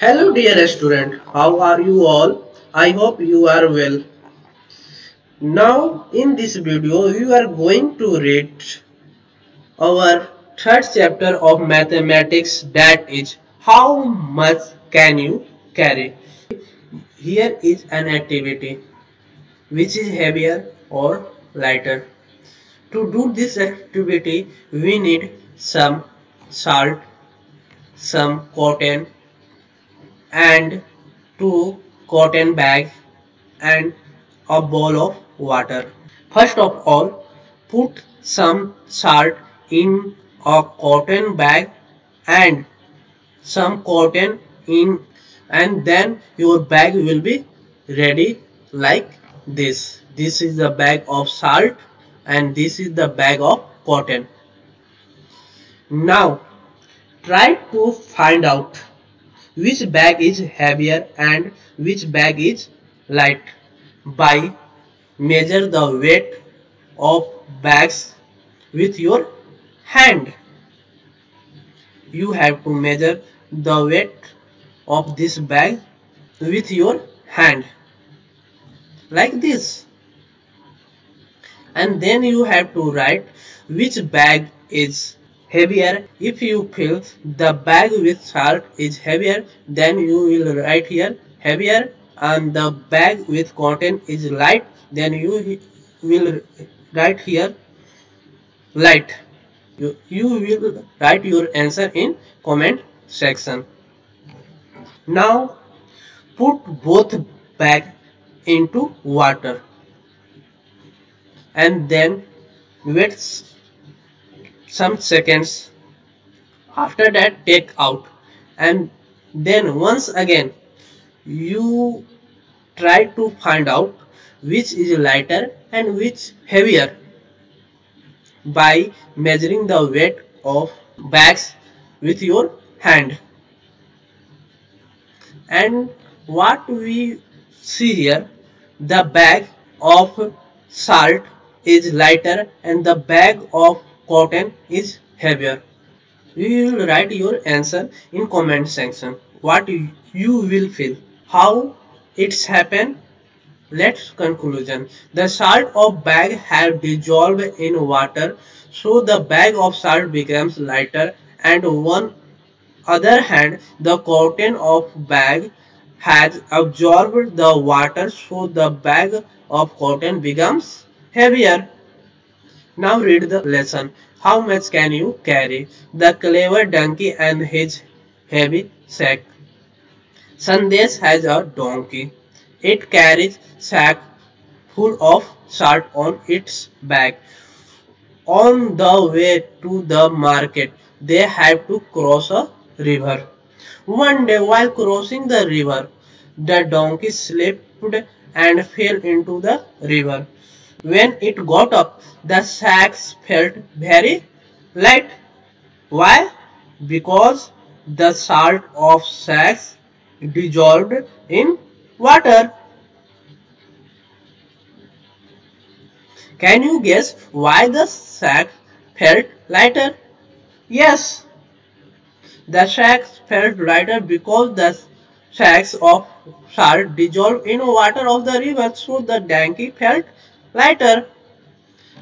Hello dear student, how are you all? I hope you are well. Now in this video you are going to read our third chapter of mathematics that is how much can you carry. Here is an activity which is heavier or lighter. To do this activity we need some salt, some cotton and two cotton bag and a bowl of water. First of all, put some salt in a cotton bag and some cotton in and then your bag will be ready like this. This is the bag of salt and this is the bag of cotton. Now try to find out which bag is heavier and which bag is light? By measure the weight of bags with your hand. You have to measure the weight of this bag with your hand. Like this. And then you have to write which bag is heavier. If you feel the bag with salt is heavier then you will write here heavier and the bag with cotton is light then you will write here light. You, you will write your answer in comment section. Now put both bag into water and then wait some seconds after that take out. And then once again you try to find out which is lighter and which heavier by measuring the weight of bags with your hand. And what we see here the bag of salt is lighter and the bag of cotton is heavier. You will write your answer in comment section. What you will feel. How it's happened. Let's conclusion. The salt of bag have dissolved in water so the bag of salt becomes lighter and one other hand the cotton of bag has absorbed the water so the bag of cotton becomes heavier. Now read the lesson. How much can you carry? The clever donkey and his heavy sack. Sandesh has a donkey. It carries sack full of salt on its back. On the way to the market, they have to cross a river. One day while crossing the river, the donkey slipped and fell into the river. When it got up, the sacks felt very light. Why? Because the salt of sacks dissolved in water. Can you guess why the sack felt lighter? Yes, the sacks felt lighter because the sacks of salt dissolved in water of the river so the donkey felt lighter.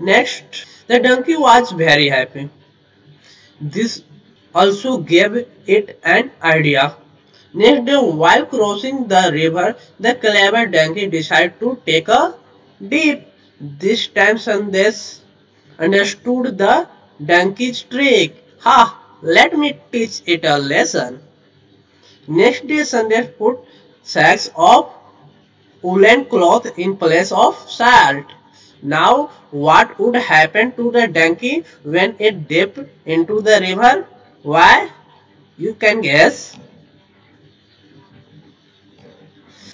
Next, the donkey was very happy. This also gave it an idea. Next day, while crossing the river, the clever donkey decided to take a dip. This time Sandesh understood the donkey's trick. Ha! Let me teach it a lesson. Next day, Sandesh put sacks of woolen cloth in place of salt. Now, what would happen to the donkey when it dipped into the river? Why? You can guess.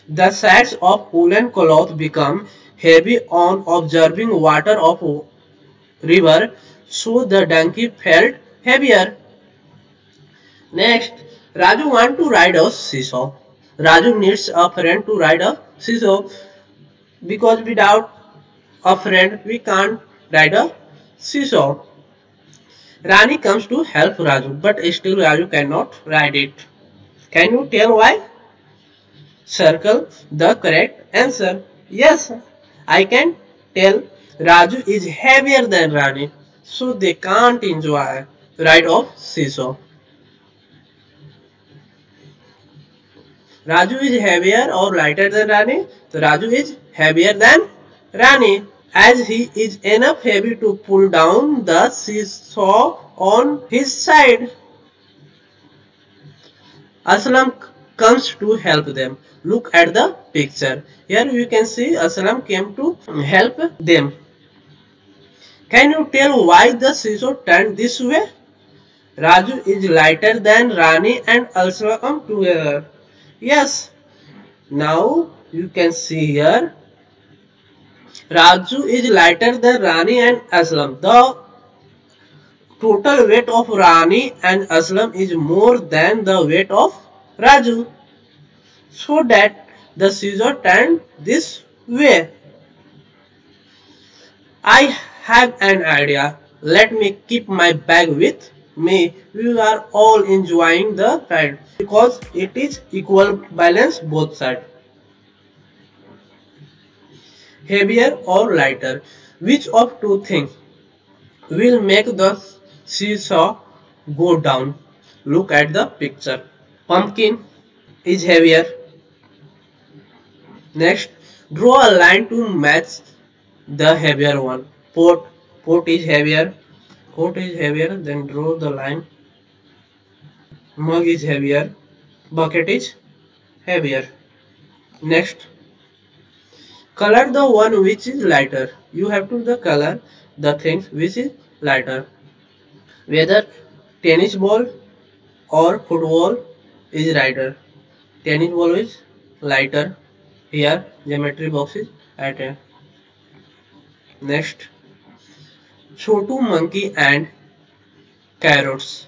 The sacks of woolen cloth become heavy on observing water of river, so the donkey felt heavier. Next, Raju want to ride a seesaw. Raju needs a friend to ride a seesaw because without a friend, we can't ride a seesaw. Rani comes to help Raju, but still Raju cannot ride it. Can you tell why? Circle the correct answer. Yes, I can tell Raju is heavier than Rani, so they can't enjoy ride of seesaw. Raju is heavier or lighter than Rani. So Raju is heavier than Rani as he is enough heavy to pull down the seesaw on his side. Aslam comes to help them. Look at the picture. Here you can see Aslam came to help them. Can you tell why the seesaw turned this way? Raju is lighter than Rani and Aslam together. Yes. Now you can see here Raju is lighter than Rani and Aslam. The total weight of Rani and Aslam is more than the weight of Raju. So that the scissor turned this way. I have an idea. Let me keep my bag with me. We are all enjoying the ride because it is equal balance both sides heavier or lighter? Which of two things will make the seesaw go down? Look at the picture. Pumpkin is heavier. Next, draw a line to match the heavier one. Pot, pot is heavier. Pot is heavier, then draw the line. Mug is heavier. Bucket is heavier. Next, color the one which is lighter. You have to the color the things which is lighter. Whether tennis ball or football is lighter. Tennis ball is lighter. Here geometry box is at a. Next chotu monkey and carrots.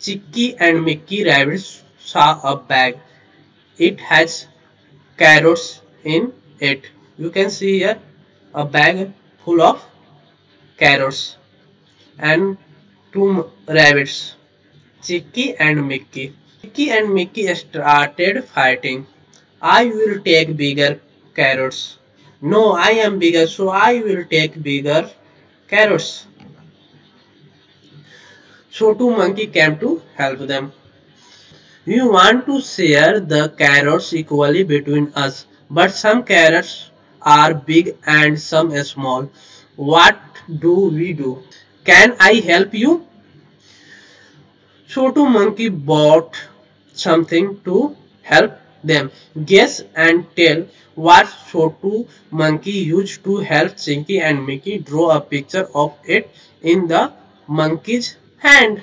Chicky and mickey rabbits saw a bag. It has carrots in it you can see here a bag full of carrots and two rabbits Chicky and Mickey. Chicky and Mickey started fighting. I will take bigger carrots. No, I am bigger, so I will take bigger carrots. So two monkey came to help them. We want to share the carrots equally between us, but some carrots are big and some small. What do we do? Can I help you? Chotu monkey bought something to help them. Guess and tell what Chotu monkey used to help Chinky and Mickey draw a picture of it in the monkey's hand.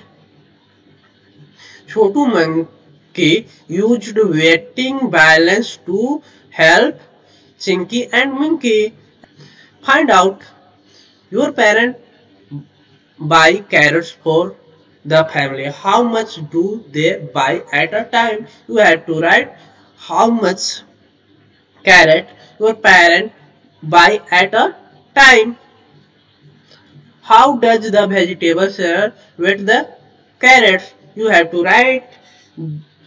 Chotu monkey used weighting balance to help Chinky and Minky. Find out your parent buy carrots for the family. How much do they buy at a time? You have to write how much carrot your parent buy at a time. How does the vegetable seller with the carrots? You have to write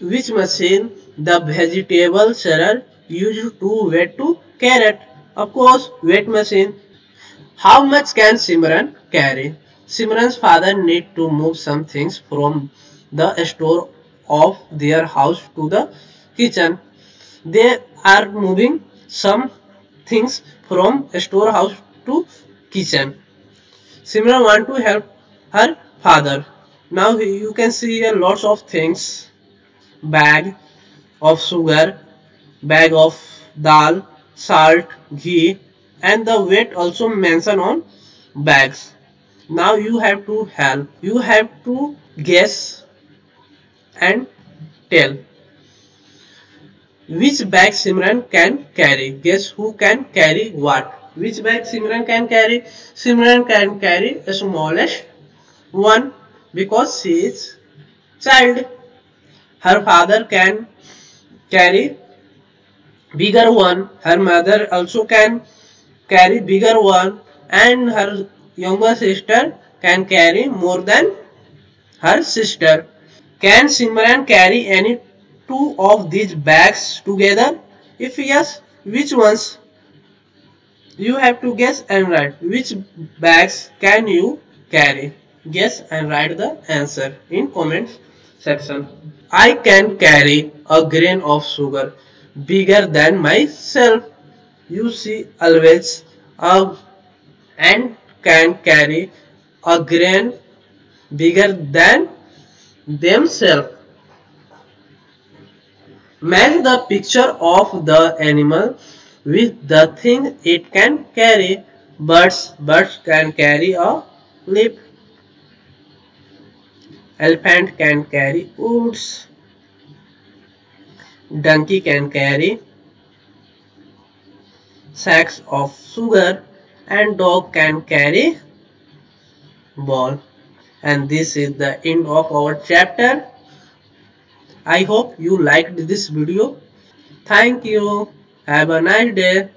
which machine the vegetable seller used to weigh to carrot. Of course, weight machine. How much can Simran carry? Simran's father need to move some things from the store of their house to the kitchen. They are moving some things from storehouse to kitchen. Simran want to help her father. Now you can see here lots of things. Bag of sugar, bag of dal, salt, ghee and the weight also mentioned on bags. Now you have to help. You have to guess and tell. Which bag Simran can carry? Guess who can carry what? Which bag Simran can carry? Simran can carry a smallest one because she is child. Her father can carry bigger one her mother also can carry bigger one and her younger sister can carry more than her sister can simran carry any two of these bags together? If yes, which ones? You have to guess and write which bags can you carry. Guess and write the answer in comments section. I can carry a grain of sugar bigger than myself. You see always a ant can carry a grain bigger than themselves. Match the picture of the animal with the thing it can carry. Birds, birds can carry a leaf. Elephant can carry woods. Donkey can carry sacks of sugar and dog can carry ball. And this is the end of our chapter. I hope you liked this video. Thank you. Have a nice day